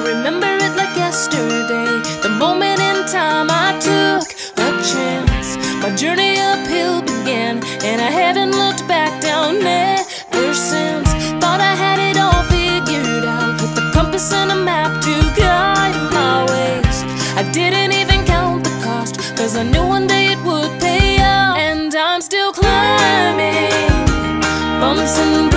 I remember it like yesterday. The moment in time I took a chance. My journey uphill began, and I haven't looked back down ever since. Thought I had it all figured out with a compass and a map to guide my ways. I didn't even count the cost, cause I knew one day it would pay out. And I'm still climbing, bumps and.